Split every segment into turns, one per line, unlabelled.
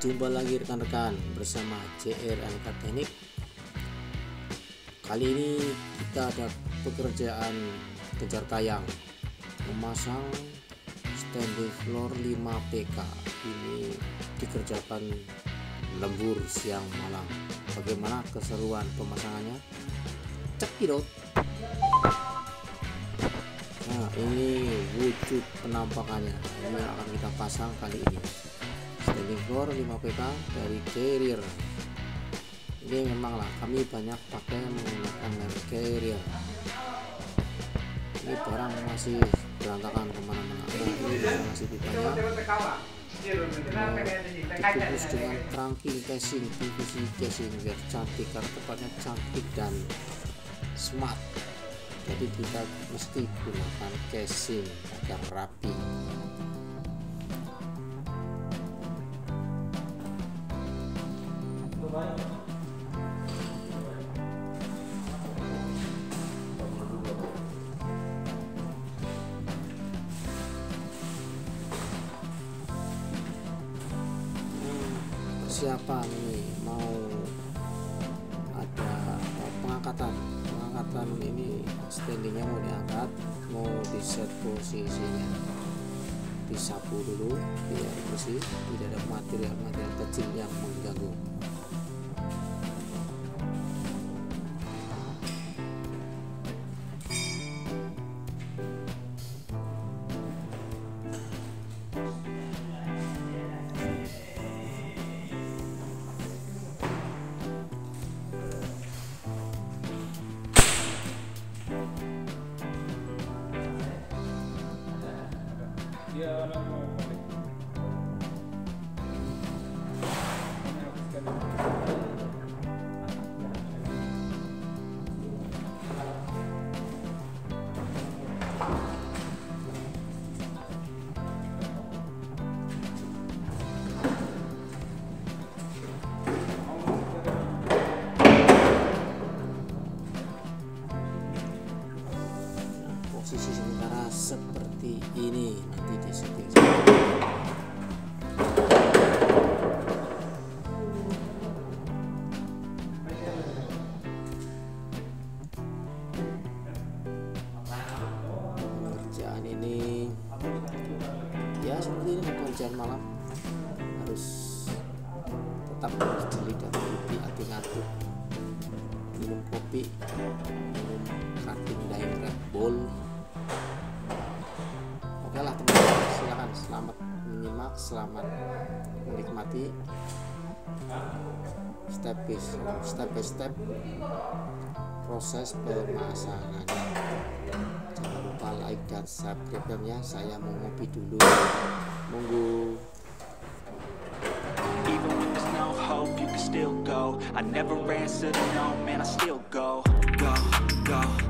Jumpa lagi rekan-rekan bersama JR LK Teknik Kali ini kita ada pekerjaan kejar tayang. Memasang standing floor 5 PK Ini dikerjakan lembur siang malam. Bagaimana keseruan pemasangannya? Cekidot Nah ini wujud penampakannya. Ini akan kita pasang kali ini standing floor 5 PK dari carrier. Ini memang lah kami banyak pakai menggunakan merek carrier. Ini barang masih berantakan ke mana-mana. Ini masih pipanya dibungkus dengan trunking casing PVC casing biar cantik karena tempatnya cantik dan smart. Jadi kita mesti gunakan casing agar rapi online. Pekerjaan ini. Ya seperti ini pekerjaan malam. Harus tetap jeli dan teliti hati ngantuk minum kopi minum cutting dyeing red bull. Oke lah teman-teman silakan. Selamat menyimak selamat menikmati step by step by step proses pemasangannya jangan lupa like dan subscribe nya saya mau ngopi dulu.
Go. I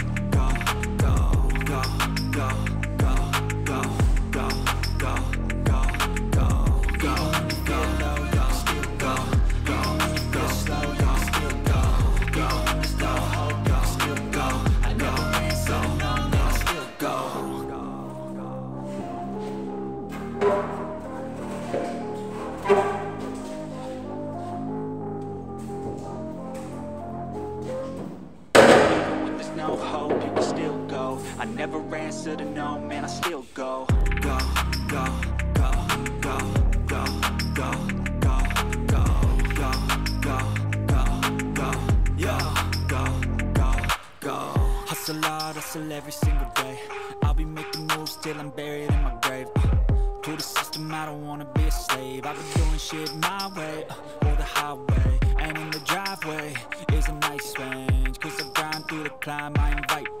Answer to no, man, I still go Go, go, go, go, go, go, go, go, go, go, go, go, go, go, Hustle hard, hustle every single day I'll be making moves till I'm buried in my grave uh, To the system, I don't wanna be a slave I've been doing shit my way, uh, or the highway And in the driveway is a nice range Cause I grind through the climb, I invite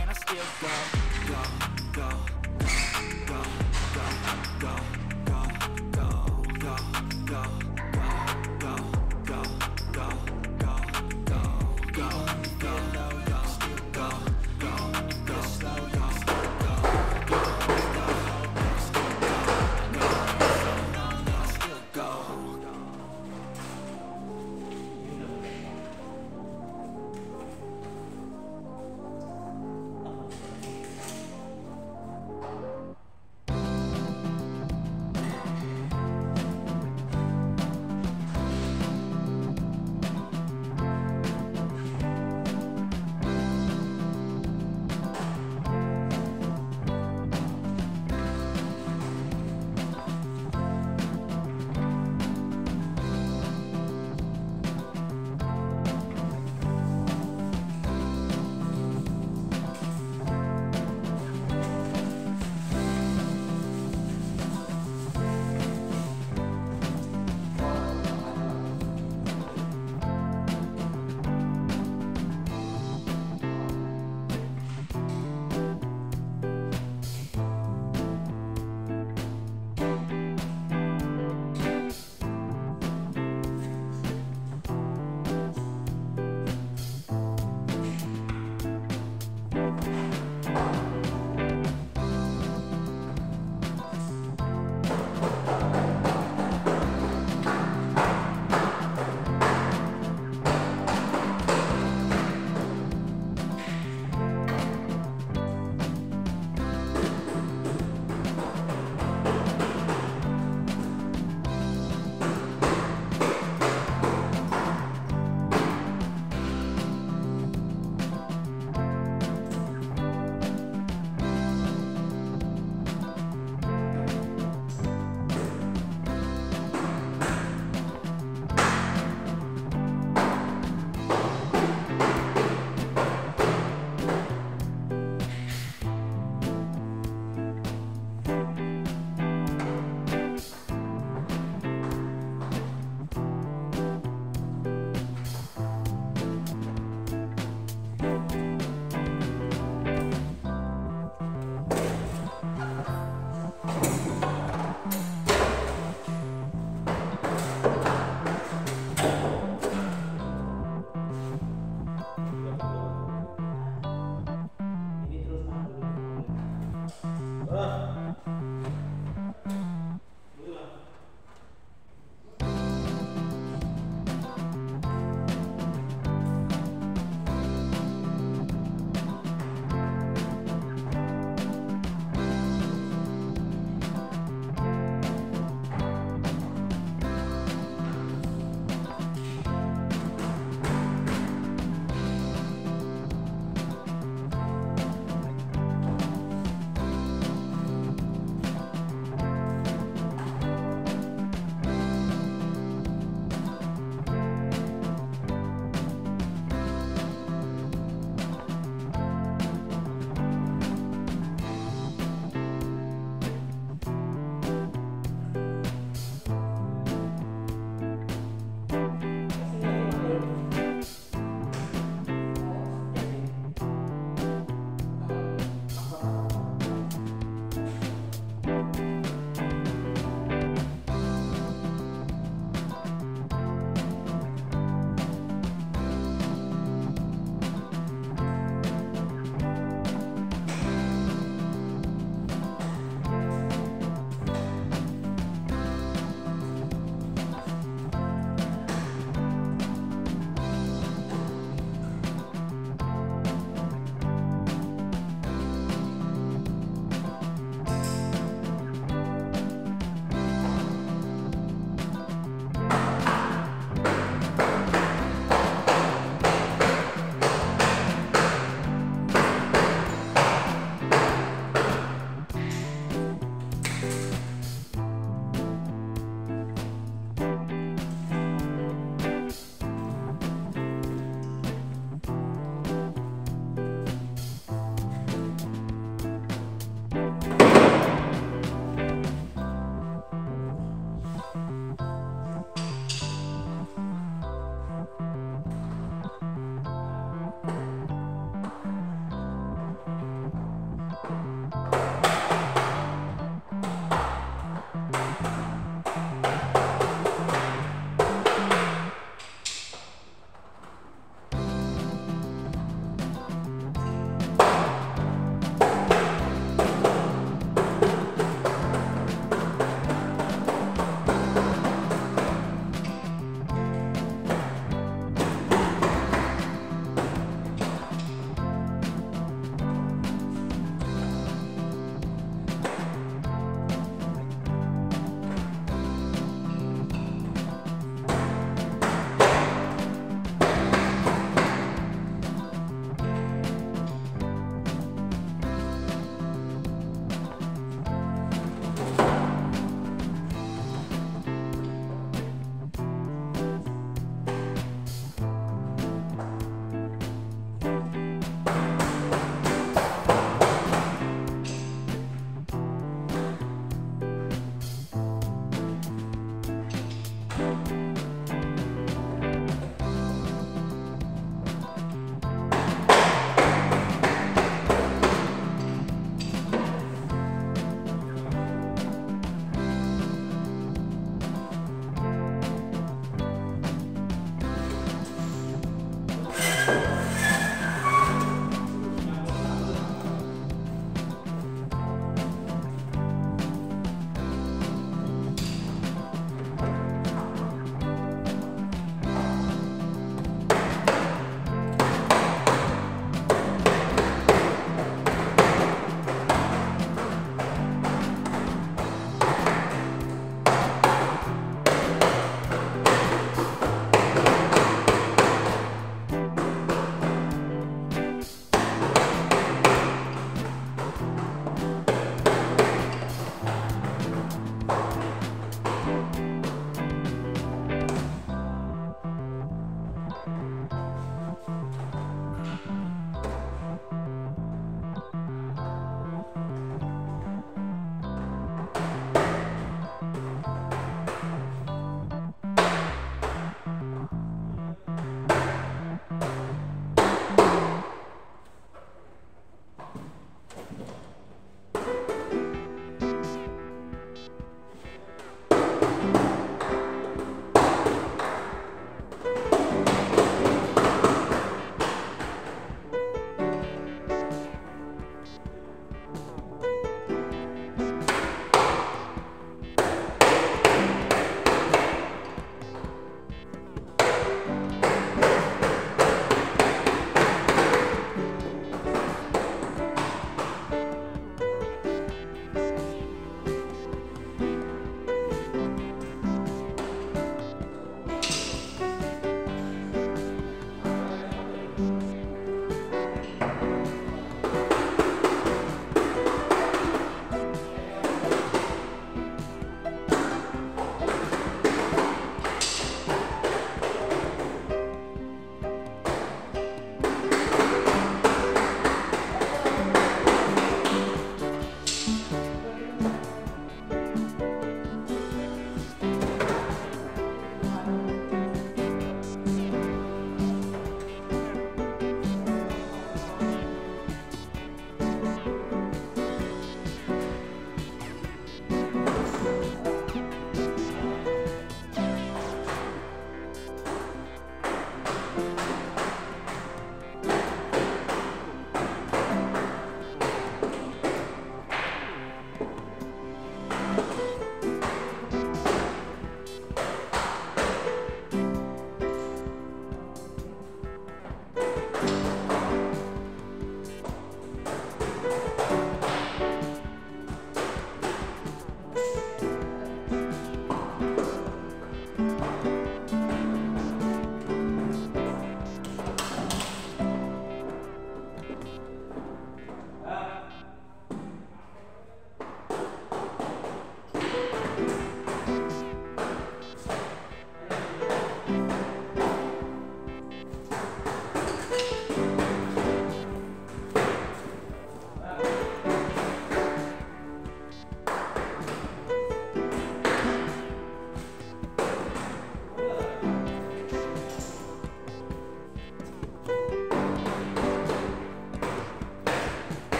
and I still go, go, go, go, go.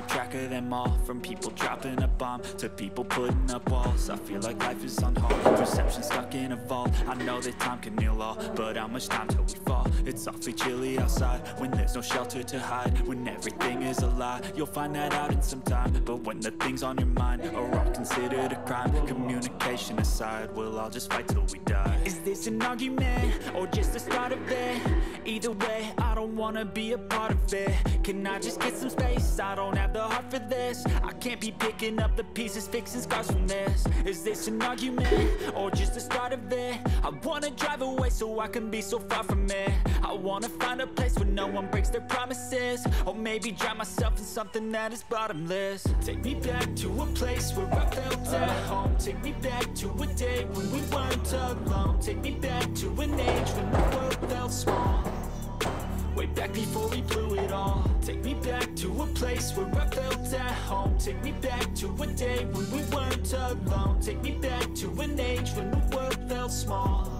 keep track of them all From people dropping a bomb To people putting up walls I feel like life is on hold Perception stuck in a vault I know that time can heal all But how much time till we? It's awfully chilly outside When there's no shelter to hide When everything is a lie You'll find that out in some time But when the things on your mind Are all considered a crime Communication aside We'll all just fight till we die Is this an argument? Or just the start of it? Either way I don't wanna be a part of it Can I just get some space? I don't have the heart for this I can't be picking up the pieces Fixing scars from this Is this an argument? Or just the start of it? I wanna drive away so I can be so far from it I wanna find a place where no one breaks their promises. Or maybe drown myself in something that is bottomless. Take me back to a place where I felt at home. Take me back to a day when we weren't alone. Take me back to an age when the world felt small. Way back before we blew it all. Take me back to a place where I felt at home. Take me back to a day when we weren't alone. Take me back to an age when the world felt small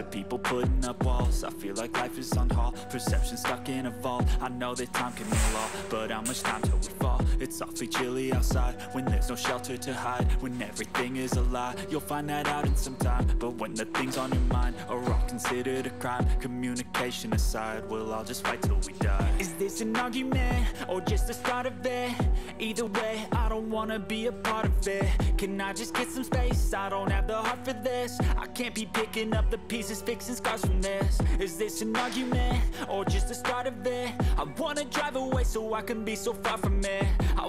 To people putting up walls I feel like life is on hold Perception stuck in a vault I know that time can heal all But how much time? Awfully chilly outside When there's no shelter to hide When everything is a lie You'll find that out in some time But when the things on your mind Are all considered a crime Communication aside We'll all just fight till we die Is this an argument? Or just the start of it? Either way, I don't wanna be a part of it Can I just get some space? I don't have the heart for this I can't be picking up the pieces Fixing scars from this Is this an argument? Or just the start of it? I wanna drive away so I can be so far from it I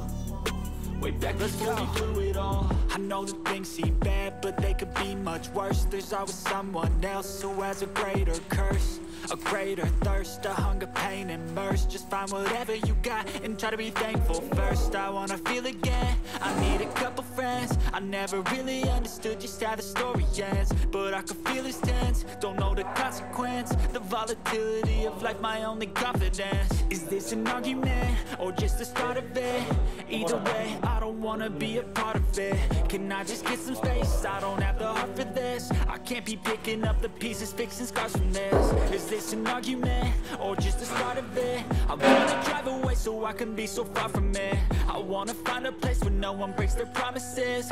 Way back. Before we blew it all. I know that things seem bad, but they could be much worse. There's always someone else who has a greater curse A greater thirst, a hunger, pain, and mercy. Just find whatever you got and try to be thankful first. I wanna feel again, never really understood just how the story ends But I can feel it's tense, don't know the consequence The volatility of life, my only confidence. Is this an argument, or just the start of it? Either way, I don't wanna be a part of it. Can I just get some space? I don't have the heart for this. I can't be picking up the pieces, fixing scars from this. Is this an argument, or just the start of it? I wanna drive away so I can be so far from it. I wanna find a place where no one breaks their promises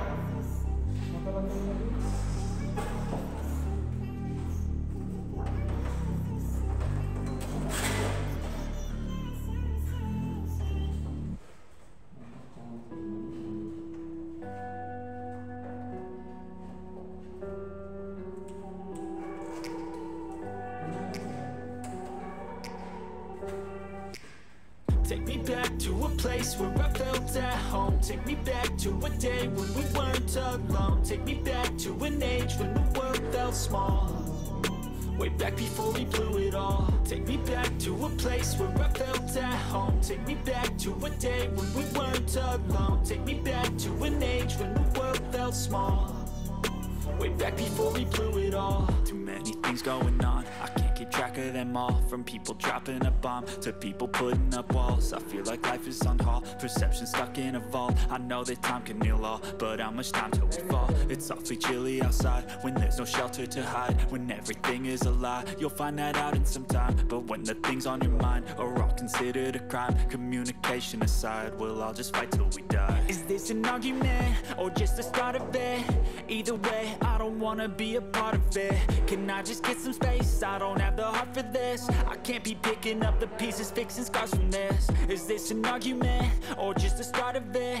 To people putting up walls. I feel like life is on hold. Perception stuck in a vault I know that time can heal all But how much time till we fall? It's awfully chilly outside When there's no shelter to hide When everything is a lie You'll find that out in some time But when the things on your mind Are all considered a crime Communication aside We'll all just fight till we die Is this an argument? Or just the start of it? Either way, I don't wanna be a part of it Can I just get some space? I don't have the heart for this I can't be picking up the pieces, fixing scars from this Is this an argument? Or just the start of it?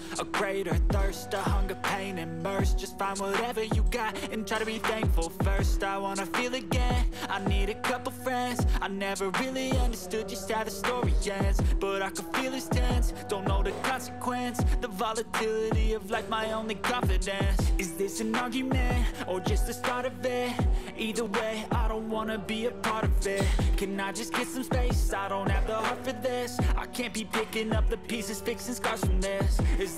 A greater thirst, a hunger, pain, mercy. Just find whatever you got and try to be thankful first. I wanna feel again, I need a couple friends. I never really understood just how the story ends But I can feel it's tense, don't know the consequence The volatility of life, my only confidence. Is this an argument, or just the start of it? Either way, I don't wanna be a part of it. Can I just get some space? I don't have the heart for this. I can't be picking up the pieces, fixing scars from this. Is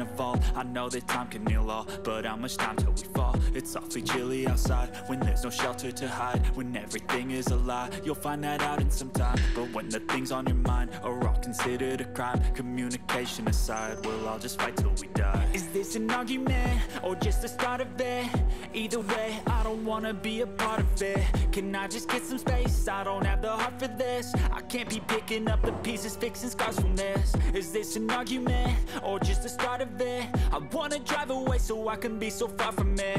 in a vault I know that time can heal all But how much time till we? It's awfully chilly outside When there's no shelter to hide When everything is a lie You'll find that out in some time But when the things on your mind Are all considered a crime Communication aside We'll all just fight till we die Is this an argument? Or just the start of it? Either way, I don't wanna be a part of it Can I just get some space? I don't have the heart for this I can't be picking up the pieces, fixing scars from this Is this an argument? Or just the start of it? I wanna drive away so I can be so far from it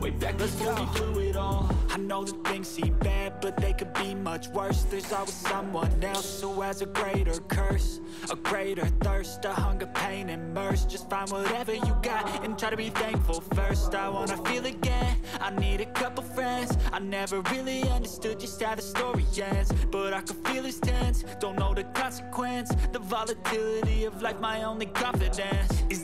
Way back before we blew it all. I know that things seem bad, but they could be much worse. There's always someone else who has a greater curse A greater thirst, a hunger, pain, and mercy. Just find whatever you got and try to be thankful first. I wanna feel again, I need a couple friends. I never really understood just how the story ends But I can feel it's tense, don't know the consequence The volatility of life, my only confidence. Is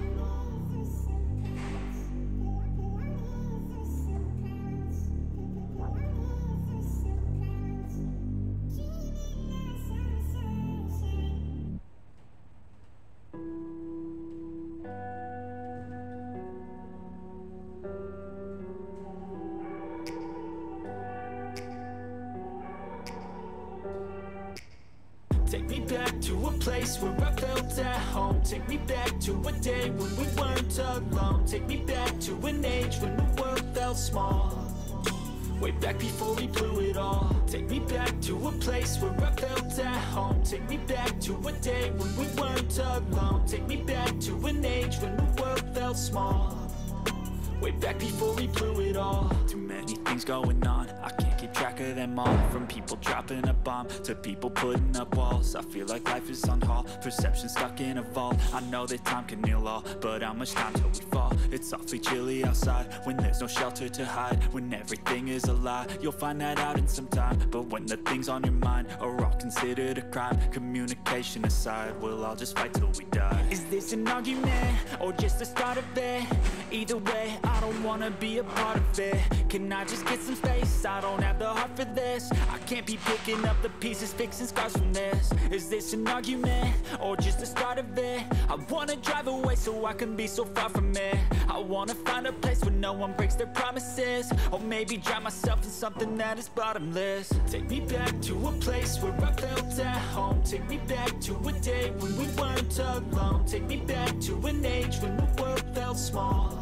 To people putting up walls. I feel like life is on hold. Perception stuck in a vault know that time can heal all But how much time till we fall? It's awfully chilly outside When there's no shelter to hide When everything is a lie You'll find that out in some time But when the things on your mind Are all considered a crime Communication aside We'll all just fight till we die Is this an argument? Or just the start of it? Either way, I don't wanna be a part of it Can I just get some space? I don't have the heart for this I can't be picking up the pieces, fixing scars from this Is this an argument? Or just the start of it? I wanna drive away so I can be so far from it. I wanna find a place where no one breaks their promises. Or maybe drown myself in something that is bottomless. Take me back to a place where I felt at home. Take me back to a day when we weren't alone. Take me back to an age when the world felt small.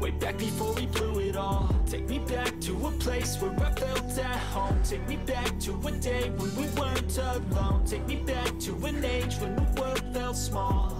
Way back before we blew it all. Take me back to a place where I Take me back to a day when we weren't alone. Take me back to an age when the world felt small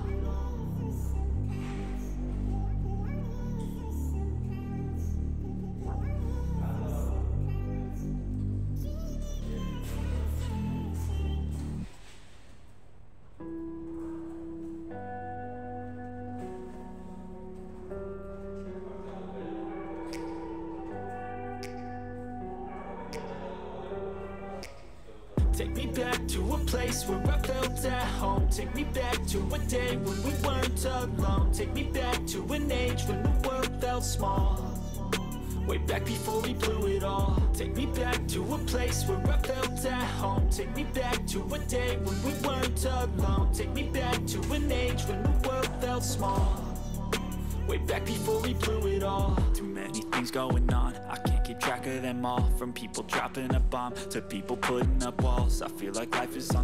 From people dropping a bomb To people putting up walls. I feel like life is on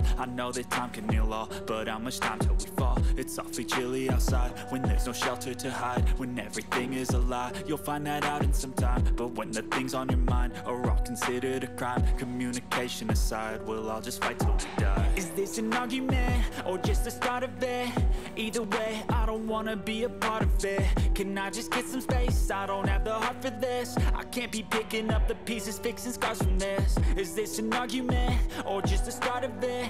vault I know that time can heal all But how much time till we fall? It's awfully chilly outside When there's no shelter to hide When everything is a lie You'll find that out in some time But when the things on your mind Are all considered a crime Communication aside We'll all just fight till we die Is this an argument? Or just the start of it? Either way, I don't wanna be a part of it Can I just get some space? I don't have the heart for this I can't be picking up the pieces, fixing scars from this Is this an argument? Or just the start of it?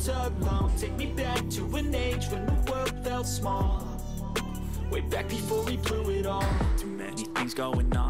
Take me back to an age when the world felt small. Way back before we blew it all. Too many things going on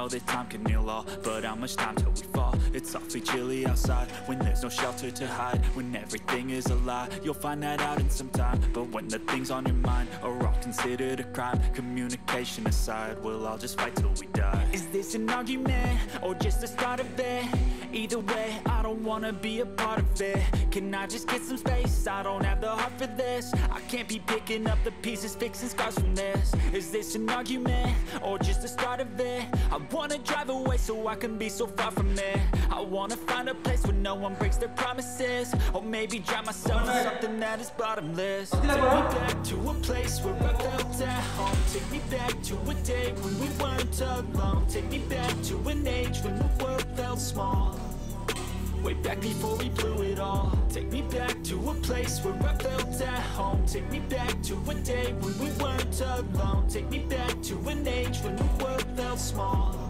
know that time can heal all But how much time till? It's awfully chilly outside When there's no shelter to hide When everything is a lie You'll find that out in some time But when the things on your mind Are all considered a crime Communication aside We'll all just fight till we die Is this an argument? Or just the start of it? Either way, I don't wanna be a part of it Can I just get some space? I don't have the heart for this I can't be picking up the pieces, fixing scars from this Is this an argument? Or just the start of it? I wanna drive away so I can be so far from it I wanna find a place where no one breaks their promises. Or maybe drown myself in something that is bottomless. Take me back to a place where I felt at home. Take me back to a day when we weren't alone. Take me back to an age when the world felt small. Way back before we blew it all. Take me back to a place where I felt at home. Take me back to a day when we weren't alone. Take me back to an age when the world felt small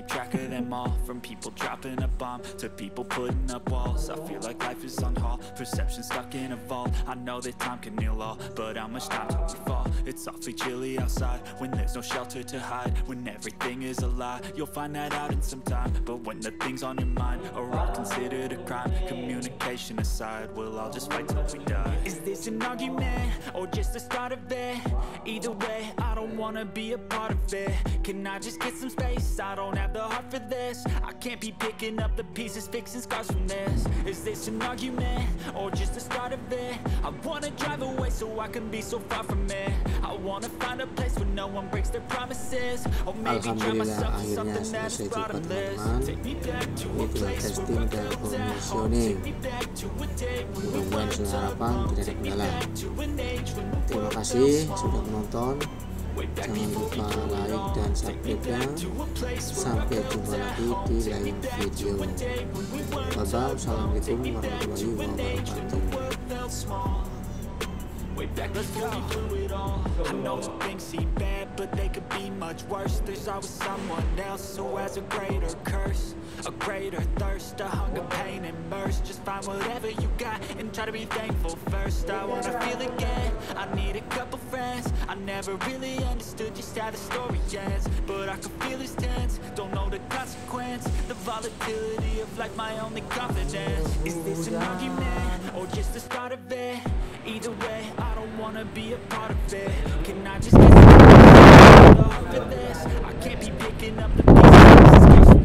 keep track of them all. From people dropping a bomb To people putting up walls. I feel like life is on hold. Perception stuck in a vault. I know that time can heal all But how much time till we fall? It's awfully chilly outside When there's no shelter to hide When everything is a lie You'll find that out in some time But when the things on your mind Are all considered a crime Communication aside We'll all just fight till we die Is this an argument? Or just the start of it? Either way, I don't wanna be a part of it Can I just get some space? I don't have the heart for this I can't be picking up the pieces, fixing scars from this Is this an argument? Or just the start of it? I wanna drive away so I can be so far from it
Alhamdulillah akhirnya selesai juga teman-teman
Itulah
testing dan
komisioning
Mudah-mudahan sesuai harapan tidak ada kendala Terima kasih sudah menonton. Jangan lupa like dan
subscribe.
Sampai jumpa lagi di lain video.
Wassalamualaikum
warahmatullahi wabarakatuh.
Way back. It all I know things seem bad, but they could be much worse. There's always someone else who has a greater curse A greater thirst, a hunger, pain, mercy. Just find whatever you got and try to be thankful first. I wanna feel again, I need a couple friends. I never really understood just how the story ends. But I can feel it's tense, don't know the consequence. The volatility of life, my only confidence. Is this an argument, or just the start of it? Either way, I don't wanna be a part of it. Can I just get for this? I can't be picking up the pieces